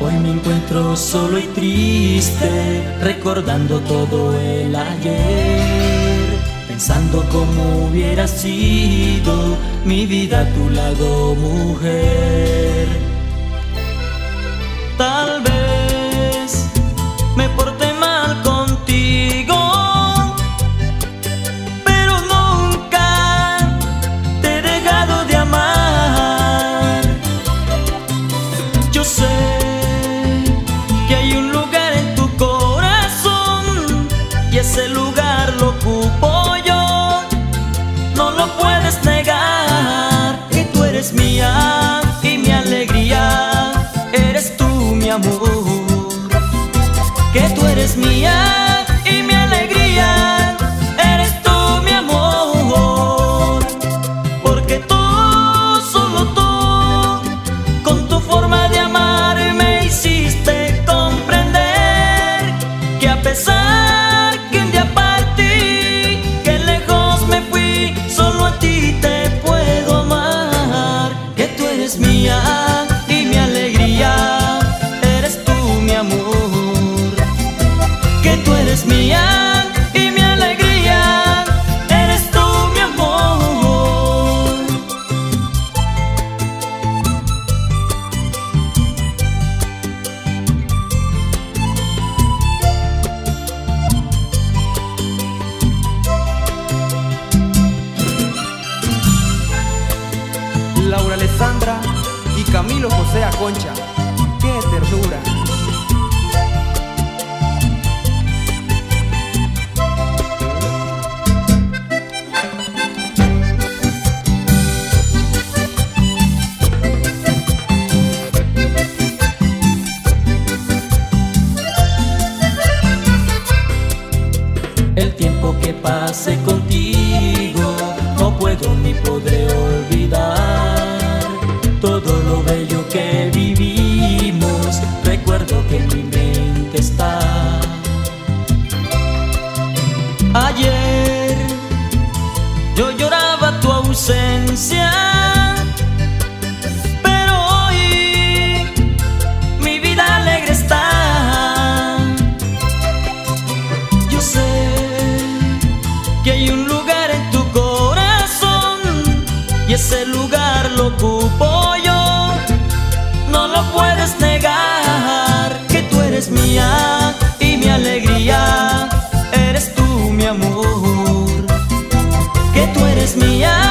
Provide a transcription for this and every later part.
Hoy me encuentro solo y triste, recordando todo el ayer, pensando cómo hubiera sido mi vida a tu lado, mujer. Tal vez eres mía y mi alegría. Eres tú mi amor. Que tú eres mía eres mía y mi alegría, eres tú mi amor. Laura Alessandra y Camilo José Aconcha. ¡Qué ternura! El tiempo que pase contigo no puedo ni podré olvidar todo lo bello que vivimos. Recuerdo que mi mente está. Ayer yo lloraba tu ausencia, y ese lugar lo ocupo yo. No lo puedes negar que tú eres mía y mi alegría, eres tú mi amor, que tú eres mía.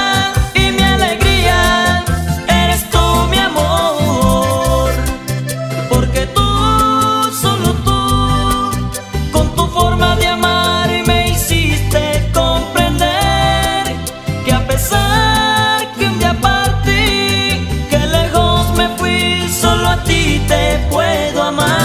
solo a ti te puedo amar.